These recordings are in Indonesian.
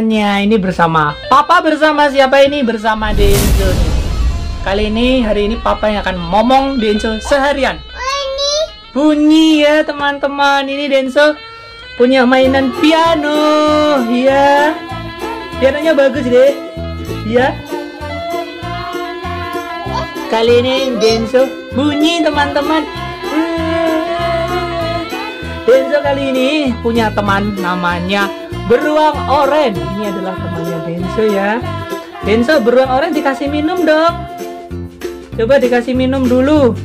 Semuanya, ini bersama Papa bersama siapa ini? Bersama Denzo Kali ini, hari ini Papa yang akan ngomong Denzo seharian. Bunyi. Bunyi ya teman-teman, ini Denzo punya mainan piano. Ya Pianonya bagus deh ya Kali ini Denzo bunyi teman-teman. Denzo kali ini punya teman namanya Beruang Oren. Ini adalah temannya Denzo ya. Denzo beruang oren dikasih minum dong. Coba dikasih minum dulu.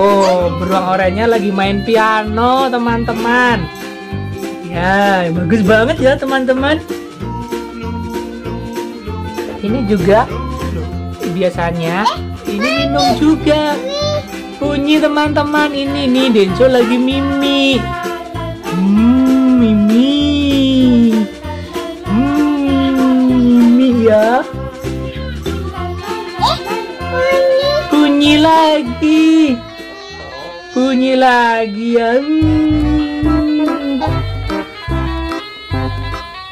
Oh, beruang orennya lagi main piano, teman-teman. Ya, bagus banget ya, teman-teman. Ini juga biasanya ini minum juga bunyi teman-teman ini nih Denso lagi mimi. Hmm mimi. Hmm mimi ya. Bunyi lagi. Bunyi lagi ya. Hmm.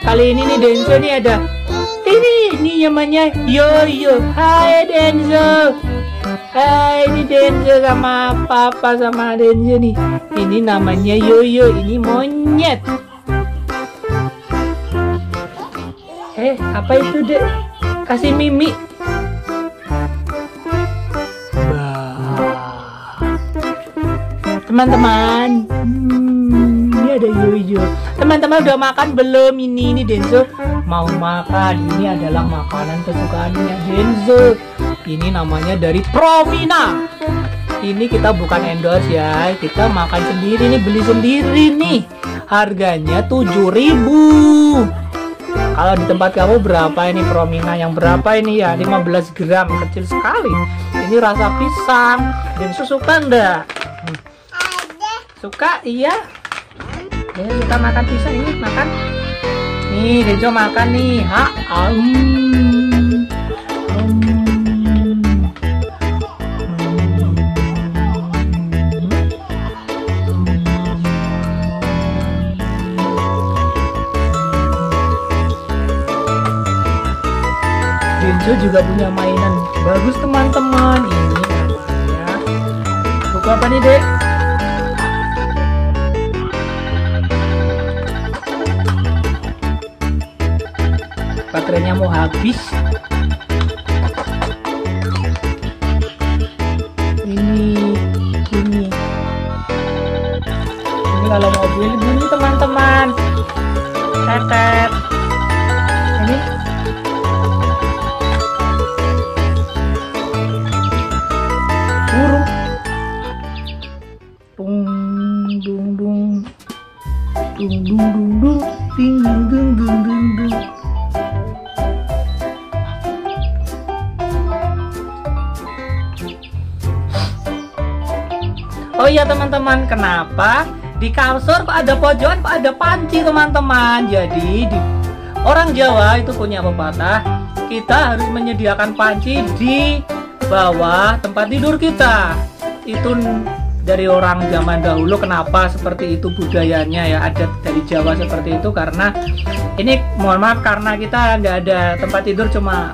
kali ini nih Denso nih ada. Ini ini namanya Yoyo Hai Denzo Hai, ini Denzo sama Papa sama Denzo nih. Ini namanya Yoyo, ini monyet. Eh, apa itu, Dek? Kasih Mimi. Teman-teman, hmm, ini ada Yoyo. Teman-teman udah makan belum ini? Ini Denzo mau makan. Ini adalah makanan kesukaannya Denzo. Ini namanya dari Provina. Ini kita bukan endorse ya, kita makan sendiri nih, beli sendiri nih. Harganya 7000 Kalau di tempat kamu berapa ini Provina? Yang berapa ini ya? 15 gram, kecil sekali. Ini rasa pisang. Dan suka enggak? Suka? Iya. Ya, kita makan pisang ini, makan. Nih, Denjo makan nih. Ha, um. Denzo juga punya mainan bagus teman-teman. Ini namanya. Buku apa nih dek? Baterainya mau habis. Ini ini ini kalau mau beli bunyi teman-teman. Tetet dung dung dung dung ding dung dung dung dung dung Oh iya teman-teman, kenapa di kasur kok ada pojokan kok ada panci teman-teman? Jadi di orang Jawa itu punya pepatah, kita harus menyediakan panci di bawah tempat tidur kita. Itu dari orang zaman dahulu kenapa seperti itu budayanya ya adat dari Jawa seperti itu karena ini mohon maaf karena kita nggak ada tempat tidur cuma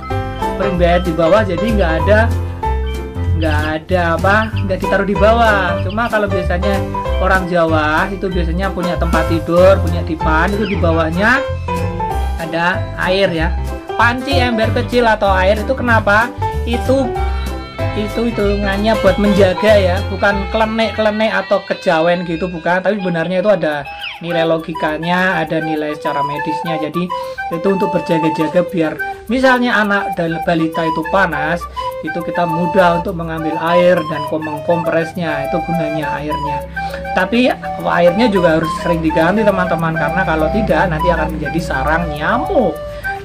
ring bed di bawah jadi nggak ada nggak ada apa nggak ditaruh di bawah. Cuma kalau biasanya orang Jawa itu biasanya punya tempat tidur punya dipan itu di bawahnya ada air ya. Panci ember kecil atau air itu kenapa? Itu itu hitungannya buat menjaga ya bukan klenek atau kejawen gitu bukan. Tapi benarnya itu ada nilai logikanya ada nilai secara medisnya. Jadi itu untuk berjaga-jaga biar misalnya anak dan balita itu panas itu kita mudah untuk mengambil air dan mengkompresnya itu gunanya airnya. Tapi airnya juga harus sering diganti teman-teman karena kalau tidak nanti akan menjadi sarang nyamuk.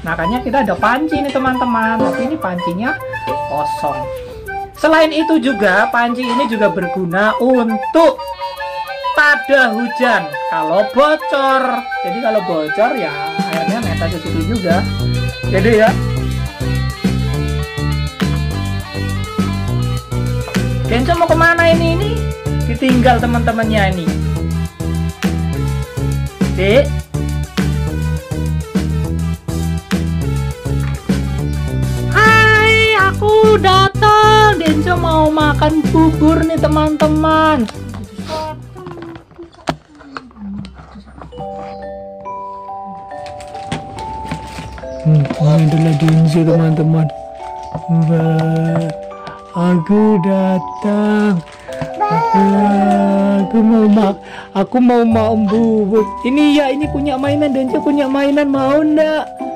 Makanya kita ada panci ini teman-teman. Tapi ini pancinya kosong Selain itu juga panci ini juga berguna untuk pada hujan. Kalau bocor, jadi kalau bocor ya airnya netes ke situ juga. Jadi ya. Denso mau ke mana ini ini? Ditinggal teman-temannya ini. Dek. Datang. Denjo mau makan bubur nih teman-teman. Hmm, ini adalah Denjo teman-teman. Aku datang. Aku, aku mau mak, aku mau mau bubur. Ini ya, ini punya mainan Denjo punya mainan mau ndak?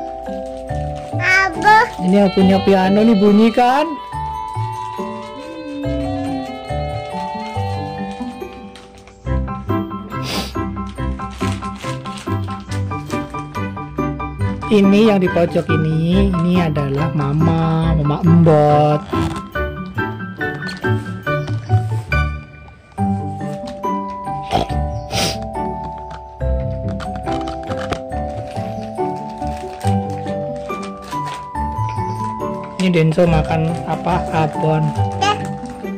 Ini aku punya piano nih bunyi kan? Ini yang di pojok ini, ini adalah mama, mama embot. Ini Denso makan apa? Abon.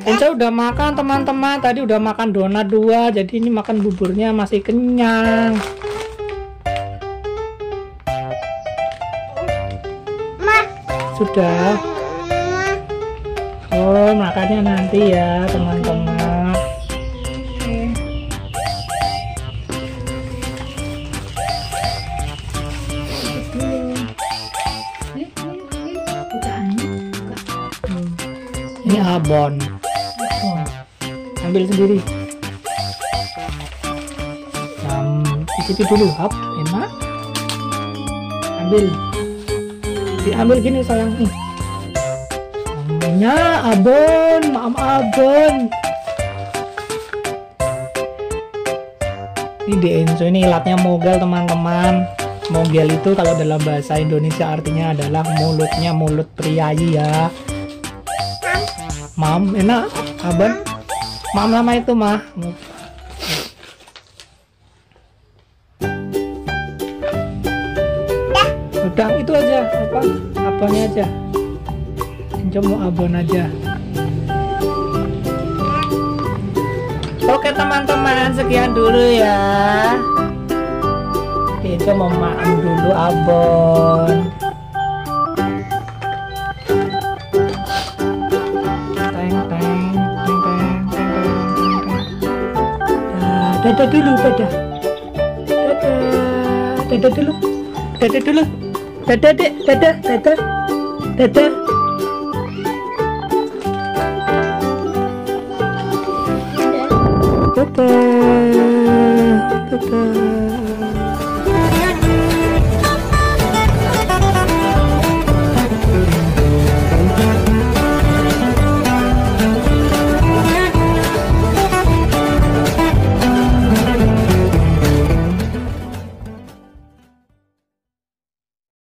Denso udah makan teman-teman. Tadi udah makan donat dua. Jadi ini makan buburnya masih kenyang. Ma, Sudah. Oh, makannya nanti ya, teman-teman. Ini abon. Ambil sendiri. Um, icipi dulu, hap, enak. Ambil. Diambil gini sayang nih. Namanya abon, maam abon. Ini di Enzo ini ilatnya mogel teman-teman. Mogel itu kalau dalam bahasa Indonesia artinya adalah mulutnya mulut priayi ya. Mam, enak, abon. Mam lama itu mah. Udah itu aja apa? Abonnya aja. Enjo mau abon aja. Oke teman-teman, sekian dulu ya. Enjo mau makan dulu abon. Dadah dulu, dadah. Dadah. Dulu. Dadah dulu. Dadah, Dek. Dadah, dadah. Dadah. Dadah. Dadah.